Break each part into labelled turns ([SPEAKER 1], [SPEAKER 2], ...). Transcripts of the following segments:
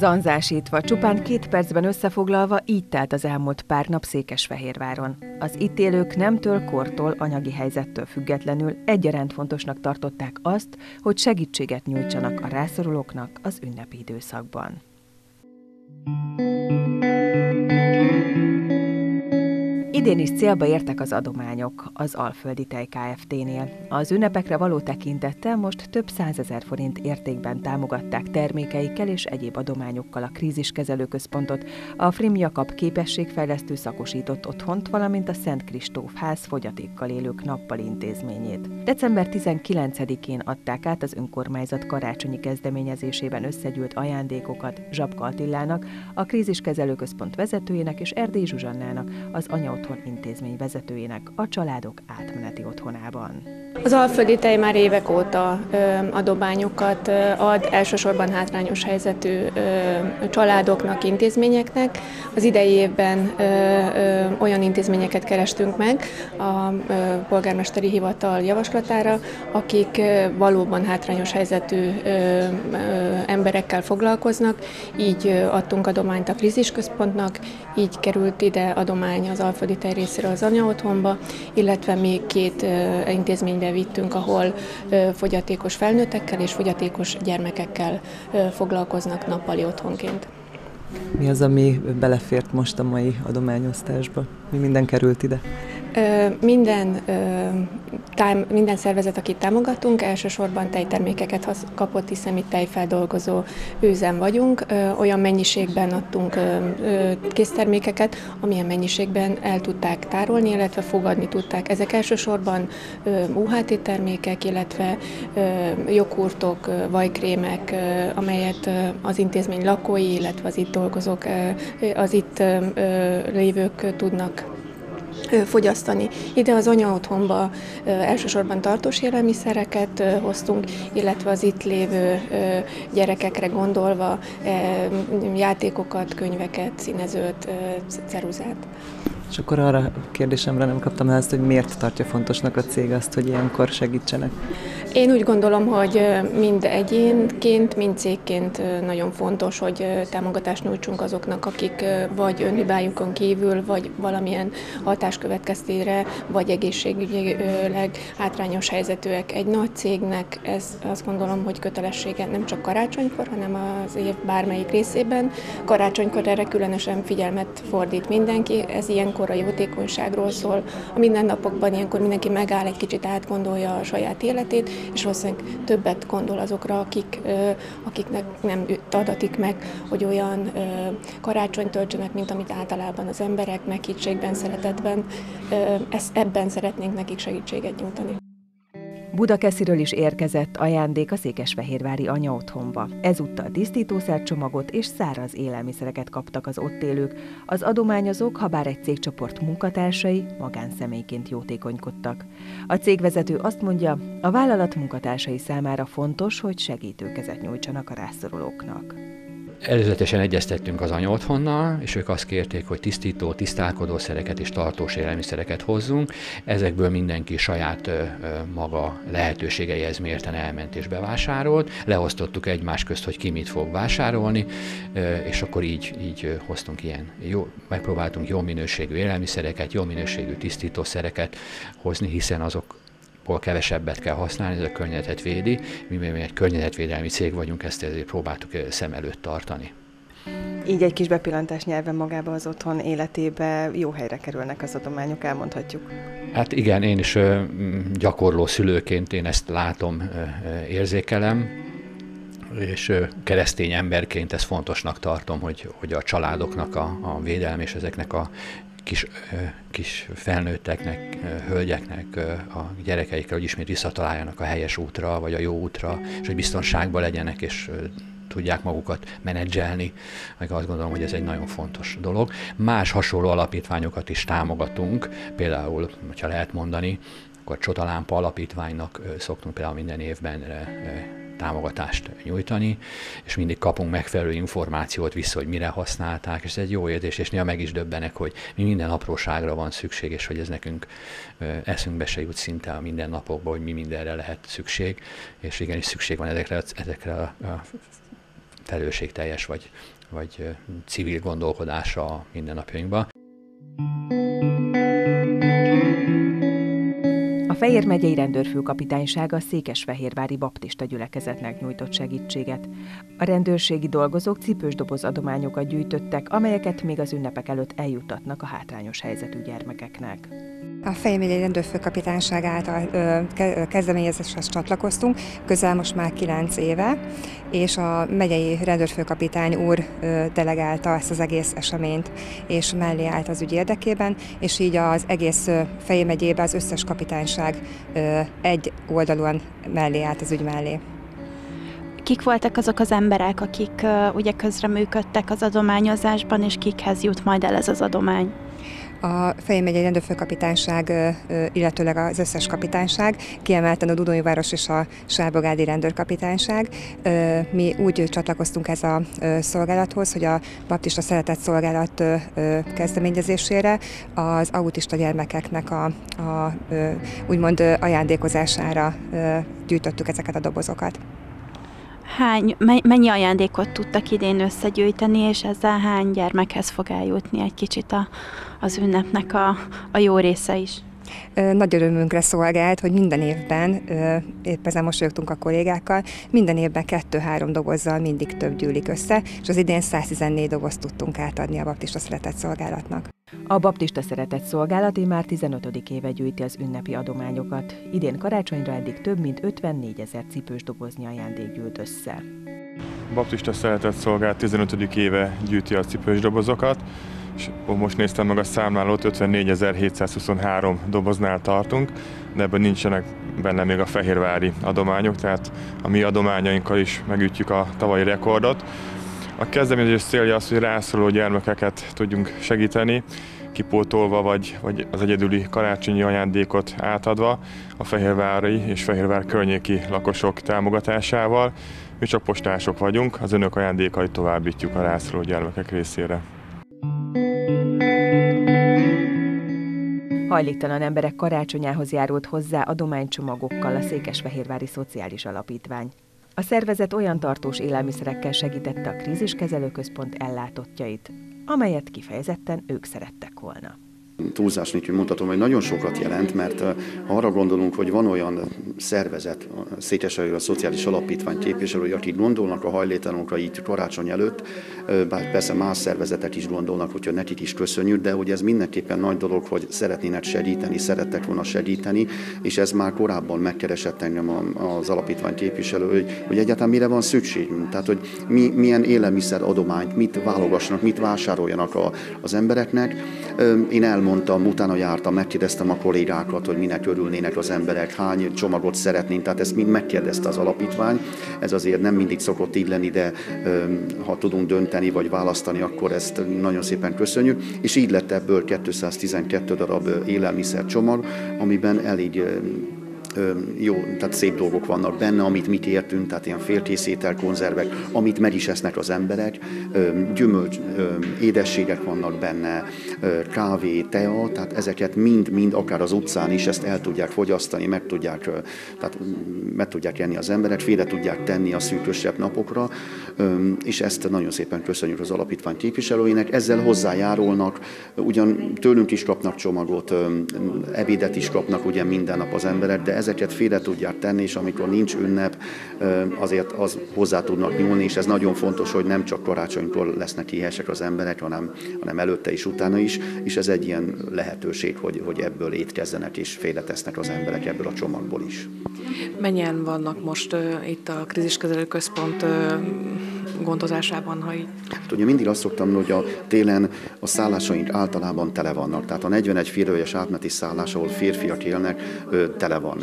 [SPEAKER 1] Zanzásítva, csupán két percben összefoglalva, így telt az elmúlt pár nap Székesfehérváron. Az itt élők nemtől, kortól, anyagi helyzettől függetlenül egyaránt fontosnak tartották azt, hogy segítséget nyújtsanak a rászorulóknak az ünnepi időszakban. Idén is célba értek az adományok az Alföldi Tej Kft-nél. Az ünnepekre való tekintettel most több százezer forint értékben támogatták termékeikkel és egyéb adományokkal a kríziskezelőközpontot, a Frim Jakab képességfejlesztő szakosított otthont, valamint a Szent Kristóf ház fogyatékkal élők nappal intézményét. December 19-én adták át az önkormányzat karácsonyi kezdeményezésében összegyűlt ajándékokat Zsabka Attilának, a kríziskezelőközpont vezetőjének és Erdély Zsuzsannának, az anya Otthon intézmény vezetőjének a családok átmeneti otthonában.
[SPEAKER 2] Az Alföldi Tej már évek óta adományokat ad elsősorban hátrányos helyzetű családoknak, intézményeknek. Az idei évben olyan intézményeket kerestünk meg a polgármesteri hivatal javaslatára, akik valóban hátrányos helyzetű emberekkel foglalkoznak. Így adtunk adományt a krízisközpontnak, így került ide adomány az Alföldi Tej részéről az anyaotthonba, illetve még két ö, intézménybe vittünk, ahol fogyatékos felnőttekkel és fogyatékos gyermekekkel foglalkoznak nappali otthonként.
[SPEAKER 3] Mi az, ami belefért most a mai adományosztásba? Mi minden került ide?
[SPEAKER 2] Minden, tám, minden szervezet, akit támogatunk, elsősorban tejtermékeket kapott, hiszen mi tejfeldolgozó üzem vagyunk. Olyan mennyiségben adtunk késztermékeket, amilyen mennyiségben el tudták tárolni, illetve fogadni tudták. Ezek elsősorban UHT termékek, illetve joghurtok, vajkrémek, amelyet az intézmény lakói, illetve az itt dolgozók, az itt lévők tudnak fogyasztani. Ide az anya otthonba elsősorban tartós élelmiszereket hoztunk, illetve az itt lévő gyerekekre gondolva játékokat, könyveket, színezőt, ceruzát.
[SPEAKER 3] És akkor arra kérdésemre nem kaptam ezt, hogy miért tartja fontosnak a cég azt, hogy ilyenkor segítsenek?
[SPEAKER 2] Én úgy gondolom, hogy mind egyénként, mind cégként nagyon fontos, hogy támogatást nyújtsunk azoknak, akik vagy önhibájukon kívül, vagy valamilyen hatás következtére, vagy egészségügyileg hátrányos helyzetűek. Egy nagy cégnek ez azt gondolom, hogy kötelessége nem csak karácsonykor, hanem az év bármelyik részében. Karácsonykor erre különösen figyelmet fordít mindenki, ez ilyenkor a jótékonyságról szól. A mindennapokban ilyenkor mindenki megáll, egy kicsit átgondolja a saját életét, és valószínűleg többet gondol azokra, akik, akiknek nem adatik meg, hogy olyan karácsony töltsenek, mint amit általában az emberek meghittségben, szeretetben. Ezt, ebben szeretnénk nekik segítséget nyújtani.
[SPEAKER 1] Budakesziről is érkezett ajándék a Székesfehérvári anya otthonba. Ezúttal tisztítószercsomagot és száraz élelmiszereket kaptak az ott élők. Az adományozók, ha bár egy cégcsoport munkatársai, magánszemélyként jótékonykodtak. A cégvezető azt mondja, a vállalat munkatársai számára fontos, hogy segítőkezet nyújtsanak a rászorulóknak.
[SPEAKER 4] Előzetesen egyeztettünk az anyaotthonnal, és ők azt kérték, hogy tisztító, tisztálkodószereket és tartós élelmiszereket hozzunk. Ezekből mindenki saját ö, maga lehetőségeihez mérten elment és bevásárolt. Leosztottuk egymás közt, hogy ki mit fog vásárolni, ö, és akkor így, így hoztunk ilyen. Jó, megpróbáltunk jó minőségű élelmiszereket, jó minőségű tisztítószereket hozni, hiszen azok hol kevesebbet kell használni, ez a környezetet védi. Mi, mi egy környezetvédelmi cég vagyunk, ezt ezért próbáltuk szem előtt tartani.
[SPEAKER 5] Így egy kis bepillantás nyelven magába az otthon életébe jó helyre kerülnek az adományok, elmondhatjuk.
[SPEAKER 4] Hát igen, én is gyakorló szülőként én ezt látom, érzékelem, és keresztény emberként ezt fontosnak tartom, hogy, hogy a családoknak a, a védelme és ezeknek a kis, kis felnőtteknek, hölgyeknek, a gyerekeikkel, hogy ismét visszataláljanak a helyes útra, vagy a jó útra, és hogy biztonságban legyenek, és tudják magukat menedzselni, meg azt gondolom, hogy ez egy nagyon fontos dolog. Más hasonló alapítványokat is támogatunk, például, hogyha lehet mondani, akkor Csotalámpa alapítványnak szoktunk például minden évben támogatást nyújtani, és mindig kapunk megfelelő információt vissza, hogy mire használták, és ez egy jó érzés, és néha meg is döbbenek, hogy mi minden apróságra van szükség, és hogy ez nekünk eszünkbe se jut szinte a mindennapokban, hogy mi mindenre lehet szükség, és igenis szükség van ezekre, ezekre a felelősségteljes vagy, vagy civil gondolkodása a mindennapjainkban.
[SPEAKER 1] Fejér megyei rendőrfőkapitánysága Székesfehérvári Baptista gyülekezetnek nyújtott segítséget. A rendőrségi dolgozók cipős doboz adományokat gyűjtöttek, amelyeket még az ünnepek előtt eljutatnak a hátrányos helyzetű gyermekeknek.
[SPEAKER 6] A Fejmegyei Rendőrfőkapitányság által kezdeményezéshez csatlakoztunk, közel most már 9 éve, és a megyei rendőrfőkapitány úr delegálta ezt az egész eseményt, és mellé állt az ügy érdekében, és így az egész megyében az összes kapitányság egy oldalúan mellé állt az ügy mellé
[SPEAKER 7] kik voltak azok az emberek, akik uh, ugye közreműködtek az adományozásban, és kikhez jut majd el ez az adomány?
[SPEAKER 6] A Fején megyei rendőrfőkapitányság, illetőleg az összes kapitányság, kiemelten a Dudói város és a Sárbogádi rendőrkapitányság. Mi úgy csatlakoztunk ez a szolgálathoz, hogy a Baptista Szeretett Szolgálat kezdeményezésére az autista gyermekeknek a, a úgymond ajándékozására gyűjtöttük ezeket a dobozokat
[SPEAKER 7] hány, mennyi ajándékot tudtak idén összegyűjteni, és ezzel hány gyermekhez fog eljutni egy kicsit a, az ünnepnek a, a jó része is?
[SPEAKER 6] Nagy örömünkre szolgált, hogy minden évben, épp ezen mosolyogtunk a kollégákkal, minden évben kettő-három dobozzal mindig több gyűlik össze, és az idén 114 dobozt tudtunk átadni a Baptista Szeretett Szolgálatnak.
[SPEAKER 1] A Baptista Szeretett Szolgálat már 15. éve gyűjti az ünnepi adományokat. Idén karácsonyra eddig több mint 54 ezer cipős dobozni ajándék gyűlt össze.
[SPEAKER 8] A Baptista Szeretett Szolgálat 15. éve gyűjti a cipős dobozokat, és most néztem meg a számlálót, 54.723 doboznál tartunk, de ebben nincsenek benne még a fehérvári adományok, tehát a mi adományainkkal is megütjük a tavalyi rekordot. A kezdeményezés célja az, hogy rászoruló gyermekeket tudjunk segíteni, kipótolva vagy, vagy az egyedüli karácsonyi ajándékot átadva a fehérvári és fehérvár környéki lakosok támogatásával. Mi csak postások vagyunk, az önök ajándékait továbbítjuk a rászoruló gyermekek részére.
[SPEAKER 1] Hajléktalan emberek karácsonyához járult hozzá adománycsomagokkal a Székesfehérvári Szociális Alapítvány. A szervezet olyan tartós élelmiszerekkel segítette a kríziskezelőközpont ellátottjait, amelyet kifejezetten ők szerettek volna
[SPEAKER 9] túlzás nélkül mutatom, hogy nagyon sokat jelent, mert ha arra gondolunk, hogy van olyan szervezet, Székesfehérvár a Szociális Alapítvány képviselői, akik gondolnak a hajléktalanokra így karácsony előtt, bár persze más szervezetek is gondolnak, hogyha nekik is köszönjük, de hogy ez mindenképpen nagy dolog, hogy szeretnének segíteni, szerettek volna segíteni, és ez már korábban megkeresett engem az alapítvány képviselő, hogy, hogy egyáltalán mire van szükségünk, tehát hogy mi, milyen élelmiszer adományt, mit válogassanak, mit vásároljanak a, az embereknek. Én elmondtam, utána jártam, megkérdeztem a kollégákat, hogy minek örülnének az emberek, hány csomagot szeretnénk, tehát ezt mind megkérdezte az alapítvány. Ez azért nem mindig szokott így lenni, de ha tudunk dönteni vagy választani, akkor ezt nagyon szépen köszönjük. És így lett ebből 212 darab élelmiszer csomag, amiben elég jó, tehát szép dolgok vannak benne, amit mit értünk, tehát ilyen félkészétel, konzervek, amit meg is esznek az emberek, gyümölcs, édességek vannak benne, kávé, tea, tehát ezeket mind-mind akár az utcán is ezt el tudják fogyasztani, meg tudják, tehát meg tudják enni az emberek, félre tudják tenni a szűkösebb napokra, és ezt nagyon szépen köszönjük az alapítvány képviselőinek. Ezzel hozzájárulnak, ugyan tőlünk is kapnak csomagot, ebédet is kapnak ugye minden nap az emberek, de ezeket félre tudják tenni, és amikor nincs ünnep, azért az hozzá tudnak nyúlni, és ez nagyon fontos, hogy nem csak karácsonykor lesznek éhesek az emberek, hanem, hanem előtte is, utána is, és ez egy ilyen lehetőség, hogy, hogy ebből étkezzenek és félretesznek az emberek ebből a csomagból is.
[SPEAKER 10] Mennyien vannak most uh, itt a kríziskezelő központ uh, gondozásában, ha így?
[SPEAKER 9] Hát ugye mindig azt szoktam, hogy a télen a szállásaink általában tele vannak. Tehát a 41 férőjes átmeti szállás, ahol férfiak élnek, tele van.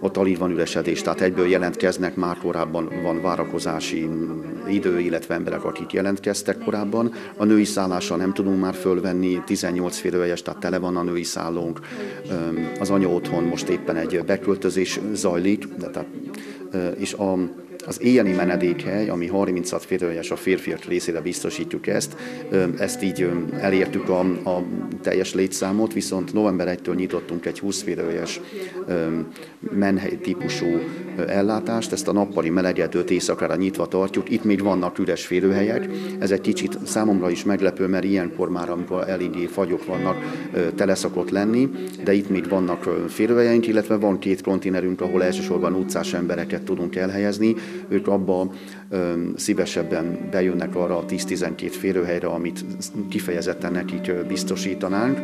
[SPEAKER 9] Ott alig van üresedés, tehát egyből jelentkeznek, már korábban van várakozási idő, illetve emberek, akik jelentkeztek korábban. A női szállással nem tudunk már fölvenni, 18 férőhelyes, tehát tele van a női szállónk. Az anya otthon most éppen egy beköltözés zajlik, de tehát, és a az éjjeli menedékhely, ami 36 férőhelyes a férfiak részére biztosítjuk ezt, ezt így elértük a, a teljes létszámot, viszont november 1-től nyitottunk egy 20 férőhelyes menhely típusú ellátást, ezt a nappali melegedőt éjszakára nyitva tartjuk. Itt még vannak üres férőhelyek, ez egy kicsit számomra is meglepő, mert ilyenkor már, amikor eléggé fagyok vannak, tele szokott lenni, de itt még vannak férőhelyeink, illetve van két konténerünk, ahol elsősorban utcás embereket tudunk elhelyezni. Ők abba szívesebben bejönnek arra a 10-12 férőhelyre, amit kifejezetten nekik biztosítanánk.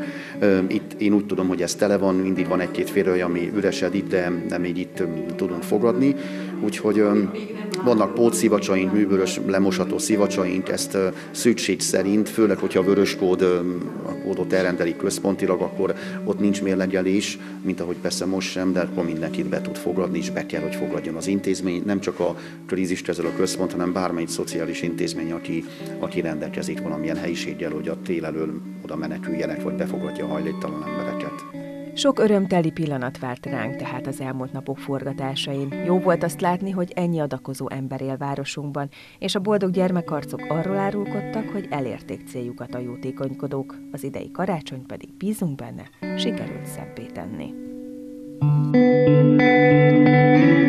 [SPEAKER 9] Itt én úgy tudom, hogy ez tele van, mindig van egy-két férőhely, ami üresedik, de nem így itt tudunk fogadni. Úgyhogy vannak pótszivacsaink, művörös lemosható szivacsaink, ezt szükség szerint, főleg, hogyha a vörös kód, a kódot elrendelik központilag, akkor ott nincs mérlegelés, mint ahogy persze most sem, de akkor mindenkit be tud fogadni, és be kell, hogy fogadjon az intézmény, nem csak a kríziskezelő központ, hanem bármelyik szociális intézmény, aki, aki rendelkezik valamilyen helyiséggel, hogy a tél elől oda meneküljenek, vagy befogadja a hajléktalan embereket.
[SPEAKER 1] Sok örömteli pillanat várt ránk tehát az elmúlt napok forgatásain. Jó volt azt látni, hogy ennyi adakozó ember él városunkban, és a boldog gyermekarcok arról árulkodtak, hogy elérték céljukat a jótékonykodók, az idei karácsony pedig bízunk benne, sikerült szebbé tenni. thank